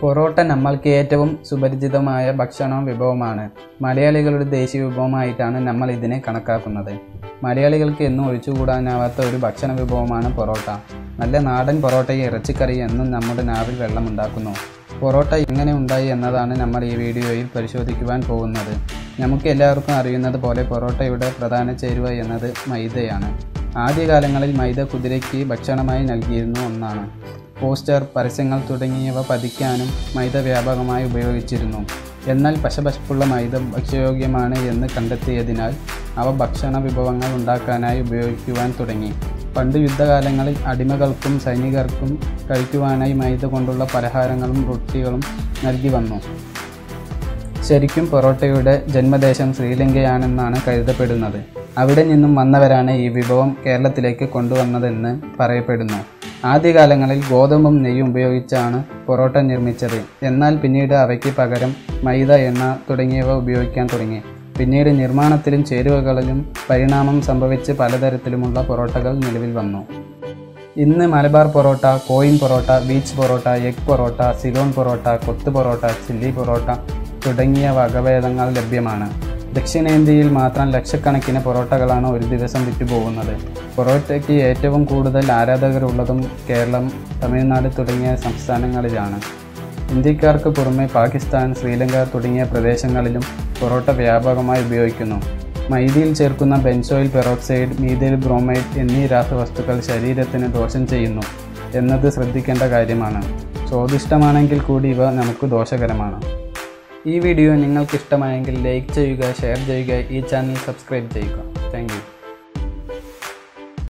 പൊറോട്ട നമ്മൾക്ക് ഏറ്റവും സുപരിചിതമായ ഭക്ഷണ വിഭവമാണ്. മലയാളികളുടെ ദേശീയ വിഭവമായിട്ടാണ് നമ്മൾ ഇതിനെ കണക്കാക്കുന്നത്. മലയാളികൾക്ക് എന്നും ഒഴിച്ചുകൂടാനാവാത്ത ഒരു ഭക്ഷണ വിഭവമാണ് പൊറോട്ട. നല്ല നാടൻ പൊറോട്ടയും ഇറച്ചിക്കറി എന്നും നമ്മുടെ നാവിൽ വെള്ളമുണ്ടാക്കുന്നു. പൊറോട്ട എങ്ങനെ ഉണ്ടായി എന്നതാണ് നമ്മൾ ഈ വീഡിയോയിൽ പരിശോധിക്കുവാൻ പോകുന്നത്. നമുക്ക് എല്ലാവർക്കും അറിയുന്നത് പോലെ പൊറോട്ടയുടെ പ്രധാന ചേരുവ എന്നത് മൈദയാണ്. ആദ്യകാലങ്ങളിൽ മൈദ കുതിരയ്ക്ക് ഭക്ഷണമായി നൽകിയിരുന്ന ഒന്നാണ്. പോസ്റ്റർ പരസ്യങ്ങൾ തുടങ്ങിയവ പതിക്കാനും മൈദ വ്യാപകമായി ഉപയോഗിച്ചിരുന്നു. എന്നാൽ പശപശപ്പുള്ള മൈദ ഭക്ഷ്യയോഗ്യമാണ് എന്ന് കണ്ടെത്തിയതിനാൽ അവ ഭക്ഷണ വിഭവങ്ങൾ ഉണ്ടാക്കാനായി ഉപയോഗിക്കുവാൻ തുടങ്ങി. പണ്ട് യുദ്ധകാലങ്ങളിൽ അടിമകൾക്കും സൈനികർക്കും കഴിക്കുവാനായി മൈദ കൊണ്ടുള്ള പലഹാരങ്ങളും റൊട്ടികളും നൽകി വന്നു. ശരിക്കും പൊറോട്ടയുടെ ജന്മദേശം ശ്രീലങ്കയാണെന്നാണ് കരുതപ്പെടുന്നത്. അവിടെ നിന്നും വന്നവരാണ് ഈ വിഭവം കേരളത്തിലേക്ക് കൊണ്ടുവന്നതെന്ന് പറയപ്പെടുന്നു. ആദ്യകാലങ്ങളിൽ ഗോതമ്പും നെയ്യും ഉപയോഗിച്ചാണ് പൊറോട്ട നിർമ്മിച്ചത്. എന്നാൽ പിന്നീട് അവയ്ക്ക് പകരം മൈദ എണ്ണ തുടങ്ങിയവ ഉപയോഗിക്കാൻ തുടങ്ങി. പിന്നീട് നിർമ്മാണത്തിലും ചേരുവകളിലും പരിണാമം സംഭവിച്ച് പലതരത്തിലുമുള്ള പൊറോട്ടകൾ നിലവിൽ വന്നു. ഇന്ന് Malabar parotta coin parotta beach parotta egg parotta Ceylon parotta kothu parotta chilli parotta തുടങ്ങിയ വകഭേദങ്ങൾ ലഭ്യമാണ്. ദക്ഷിണേന്ത്യയിൽ മാത്രം ലക്ഷക്കണക്കിന് പൊറോട്ടകളാണ് ഒരു ദിവസം വിറ്റുപോകുന്നത് പൊറോട്ടയ്ക്ക് ഏറ്റവും കൂടുതൽ ആരാധകരുള്ളതും കേരളം തമിഴ്നാട് തുടങ്ങിയ സംസ്ഥാനങ്ങളിലാണ്. ഇന്ത്യക്കാർക്ക് പുറമെ പാകിസ്ഥാൻ ശ്രീലങ്ക തുടങ്ങിയ പ്രദേശങ്ങളിലും പൊറോട്ട വ്യാപകമായി ഉപയോഗിക്കുന്നു. മൈദയിൽ ചേർക്കുന്ന ബെൻസോയിൽ പെറോക്സൈഡ് മീഥൈൽ ബ്രോമൈഡ് എന്നീ രാസവസ്തുക്കൾ ശരീരത്തിന് ദോഷം ചെയ്യുന്നു എന്നത് ശ്രദ്ധിക്കേണ്ട കാര്യമാണ്. സ്വാദിഷ്ടമാണെങ്കിൽ കൂടി ഇവ നമുക്ക് ദോഷകരമാണ്. ഈ വീഡിയോ നിങ്ങൾക്ക് ഇഷ്ടമായെങ്കിൽ ലൈക്ക് ചെയ്യുക ഷെയർ ചെയ്യുക ഈ ചാനൽ സബ്സ്ക്രൈബ് ചെയ്യുക. താങ്ക്